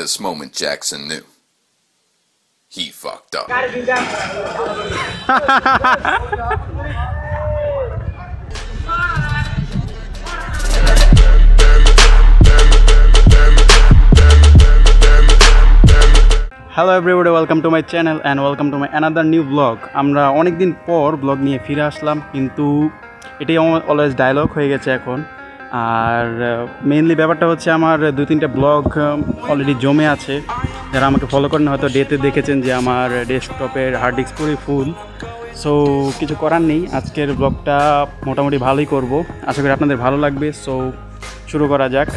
this moment, Jackson knew. He fucked up. Hello everybody welcome to my channel and welcome to my another new blog আমরা অনেক দিন পর blog নিয়ে ফিরে আসলাম কিন্তু এটাই অলওয়েজ ডায়লগ হয়ে গেছে এখন আর মেইনলি ব্যাপারটা হচ্ছে আমার দু তিনটা ব্লগ অলরেডি জমে আছে। যারা আমাকে ফলো করেন হয়তো ডেতে দেখেছেন যে আমার ডেস্কটপের হার্ড ডিস্ক পুরোই ফুল সো কিছু করার নেই। আজকের ব্লগটা মোটামুটি ভালোই করব। আশা করি আপনাদের ভালো লাগবে। সো শুরু করা যাক.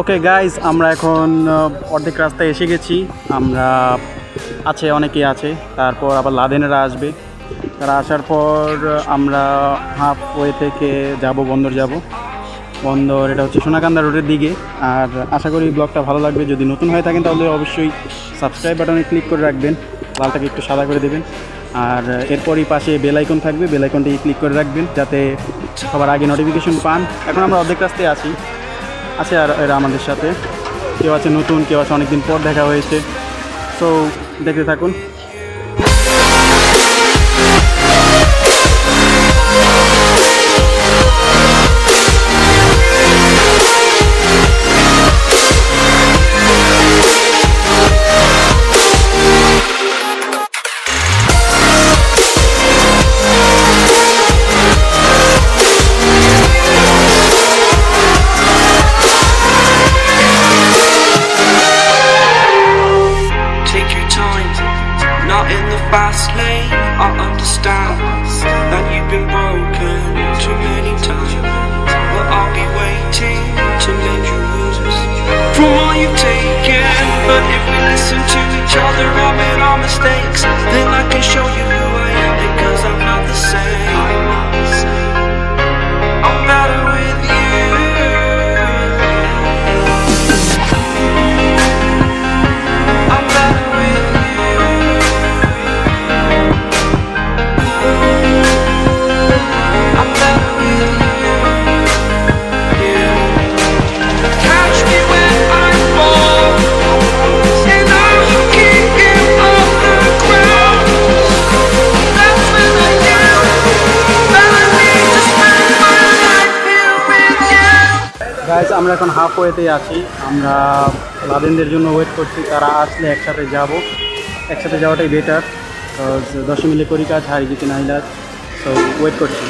ওকে গাইজ আমরা এখন অর্ধেক রাস্তায় এসে গেছি। আমরা আছে, অনেকেই আছে। তারপর আবার লাদেনেরা আসবে। তারা আসার পর আমরা হাফ ওয়ে থেকে যাব, বন্দর যাব। বন্দর, এটা হচ্ছে সোনাকান্দা রোডের দিকে। আর আশা করি ব্লগটা ভালো লাগবে। যদি নতুন হয়ে থাকেন তাহলে অবশ্যই সাবস্ক্রাইব বাটনে ক্লিক করে রাখবেন। লালটাকে একটু সাদা করে দেবেন। আর এরপরই পাশে বেল আইকন থাকবে। বেল আইকনটি ক্লিক করে রাখবেন, যাতে সবার আগে নোটিফিকেশন পান। এখন আমরা অর্ধেক রাস্তায় আছি। আছে আর এরা আমাদের সাথে। কেউ আছে নতুন, কেউ আছে অনেকদিন পর দেখা হয়েছে। সো দেখতে থাকুন each other, admit our mistakes, then আমরা এখন হাফ ওয়েতেই আছি। আমরা লাদেনদের জন্য ওয়েট করছি, তারা আসলে একসাথে যাব। একসাথে যাওয়াটাই বেটার দশ মিলে করি কাজ হারি জিতে নাইলাজ সো ওয়েট করছি।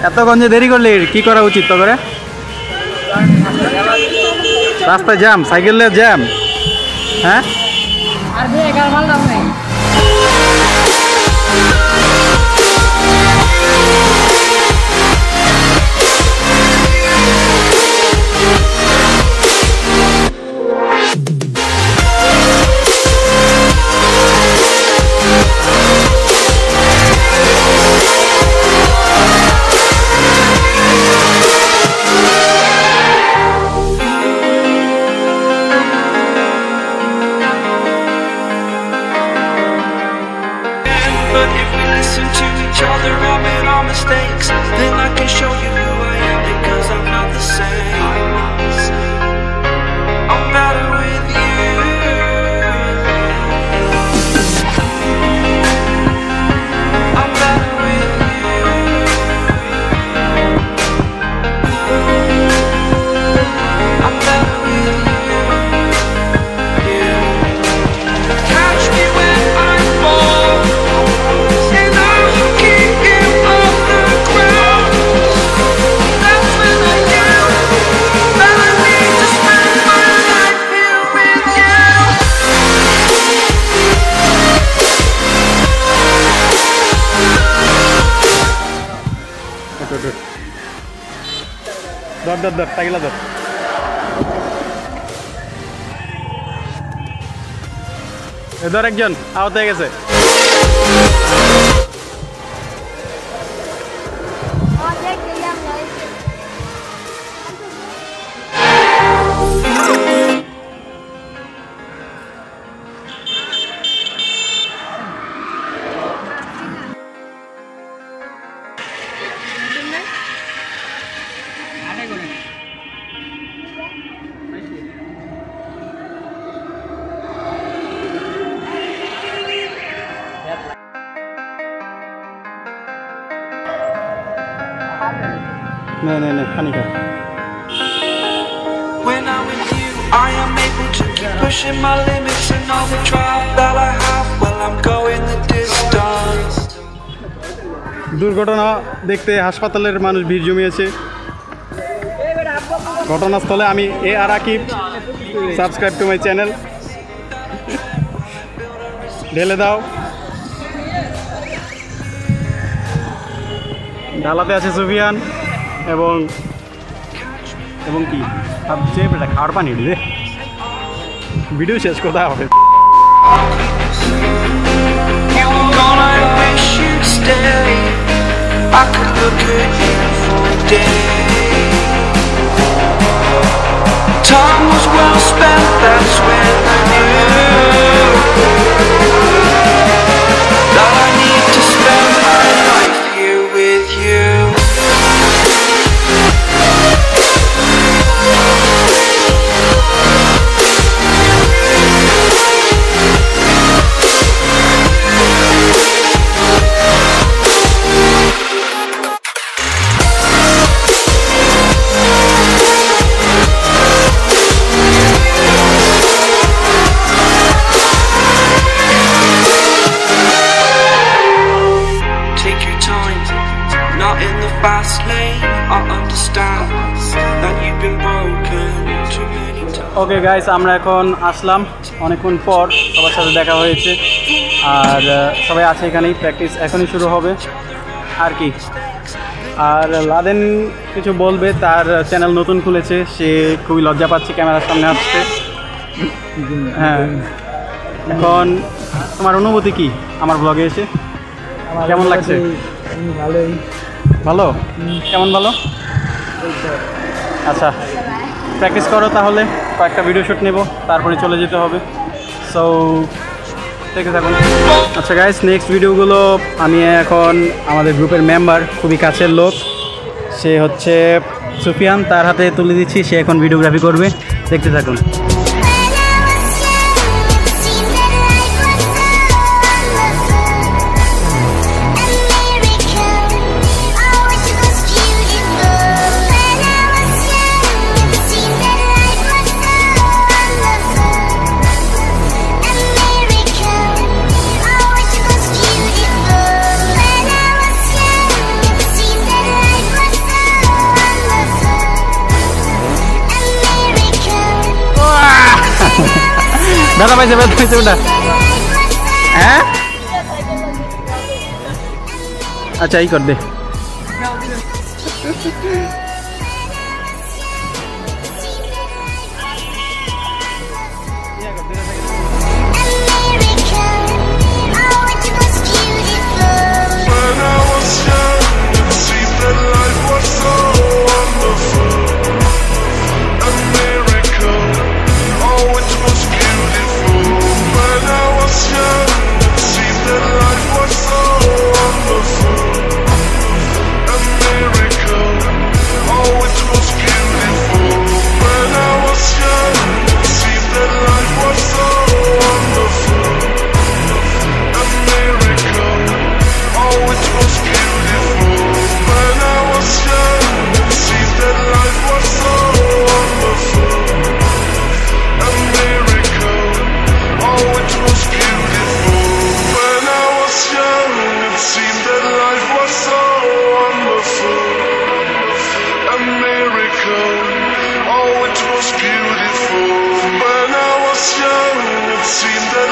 এতক্ষণ গঞ্জে দেরি করলে কি করা উচিত তো করে রাস্তায় জ্যাম সাইকেলে জ্যাম হ্যাঁ? दर दर टाइला दर इधर एक जन आते कैसे নে নে নে খানি খা When I'm with you, I am able to keep pushing my limits and all the drive that I have. Well, I'm going the distance. দুর্ঘটনা দেখতে হাসপাতালের মানুষ ভিড় জমিয়েছে ঘটনাস্থলে আমি A R Akib subscribe to my channel ঢেলে দাও ডালাতে আছে সুফিয়ান এবং এবং কি? সবচেয়ে খাওয়ার পানি রে। ভিডিও শেষ কোথায় হবে? Time was well spent, that's when okay guys আমরা এখন আসলাম। অনেকক্ষণ পর সবার সাথে দেখা হয়েছে। আর সবাই আছে এখানেই প্র্যাকটিস এখনই শুরু হবে। আর কি? আর লাদেন কিছু বলবে তার চ্যানেল নতুন খুলেছে সে খুবই লজ্জা পাচ্ছে ক্যামেরার সামনে আসতে। হ্যাঁ। এখন তোমার অনুভূতি কি? আমার ব্লগে এসে? কেমন লাগছে? ভালোই। ভালো? কেমন ভালো? আচ্ছা প্র্যাকটিস করো তাহলে। কয়েকটা ভিডিও শ্যুট নেব, তারপরে চলে যেতে হবে। সো দেখে থাকুন। আচ্ছা গাইস নেক্সট ভিডিওগুলো আমি এখন আমাদের গ্রুপের মেম্বার খুবই কাছের লোক। সে হচ্ছে সুফিয়ান, তার হাতে তুলে দিচ্ছি, সে এখন ভিডিওগ্রাফি করবে। দেখতে থাকুন। দাদা পাইছে দাদা পাইছে ওটা হ্যাঁ আচ্ছা এই কর seem to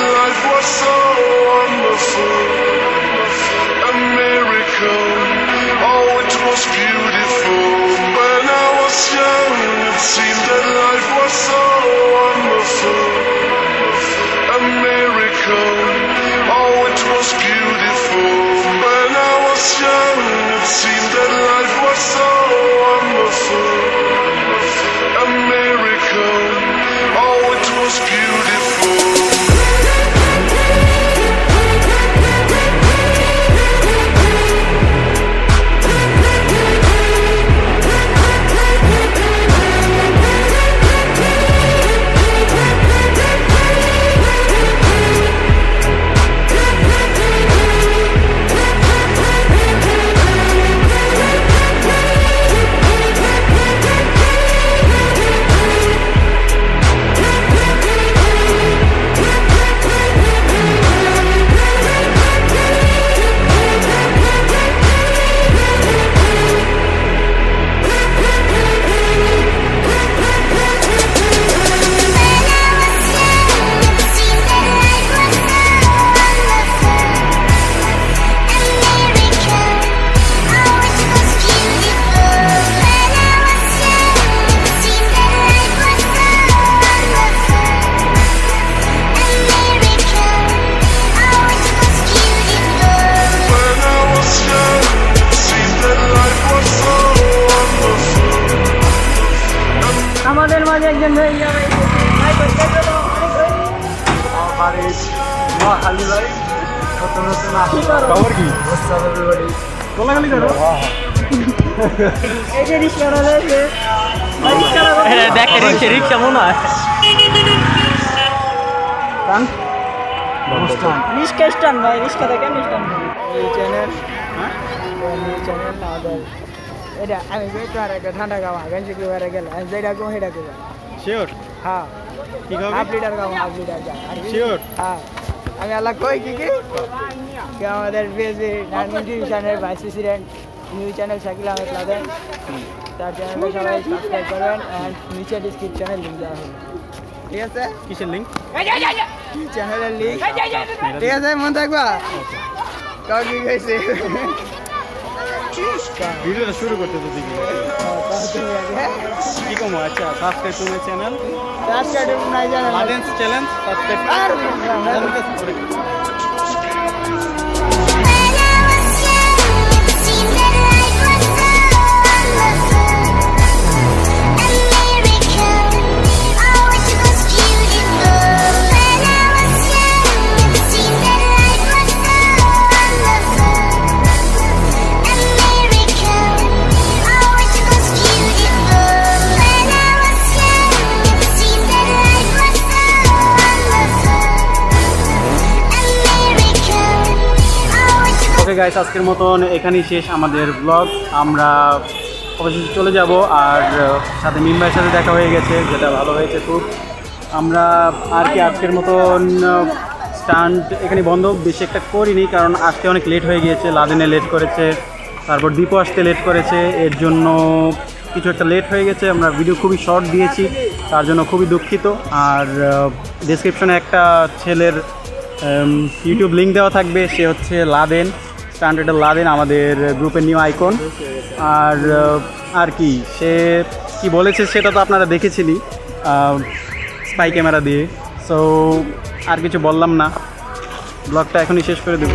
খবর কি কোলাগালি করো এই যে রিক্সা রয়েছে দেখ রিক্সা রিক্সা মনে হয় রিক্সা ভাই রিক্সা দেখেন স্ট্যান্ড এই চ্যানেল হ্যাঁ এই চ্যানেল আমাদের এটা আমি বেশ আর একটা ঠান্ডা খাওয়া কি গেলে যেটা কো সেটা হ্যাঁ। কি হাফ লিটার খাব হাফ লিটার যা। শিওর হ্যাঁ। আমি আল্লাহ কই কি কি? কি আমাদের পেজে নিউট্রিশনের vice president news channel Shakil Ahmed Laden. তার চ্যানেলটা সবাই সাবস্ক্রাইব করবেন অ্যান্ড নিচে ডিসক্রিপশনে লিঙ্ক দেওয়া হবে। ঠিক আছে? কিসের লিঙ্ক চ্যানেলের লিঙ্ক ঠিক আছে মন থাকবা? কাউ কি কইছে? ভিডিওটা শুরু করতে তো দেখি। কি কম আচ্ছা subscribe to my channel subscribe নাই চ্যানেল লাদেন্স চ্যালেঞ্জ সাবস্ক্রাইব আর গাইস আজকের মতন এখানেই শেষ আমাদের ব্লগ আমরা অবশেষে চলে যাব আর সাথে মিম ভাইয়ের সাথে দেখা হয়ে গেছে, যেটা ভালো হয়েছে খুব। আমরা আর কি আজকের মতন স্টান্ট এখানে বন্ধ বেশি একটা করিনি, কারণ আসতে অনেক লেট হয়ে গিয়েছে, লাদেনে লেট করেছে, তারপর দীপও আসতে লেট করেছে, এর জন্য কিছু একটা লেট হয়ে গেছে, আমরা ভিডিও খুবই শর্ট দিয়েছি, তার জন্য খুবই দুঃখিত। আর ডিসক্রিপশনে একটা ছেলের ইউটিউব লিঙ্ক দেওয়া থাকবে, সে হচ্ছে লাদেন। স্ট্যান্ডার্ডের লাদেন আমাদের গ্রুপের নিউ আইকন। আর আর কি? সে কি বলেছে সেটা তো আপনারা দেখেছিলি স্পাই ক্যামেরা দিয়ে। সো আর কিছু বললাম না। ব্লগটা এখনই শেষ করে দেবো।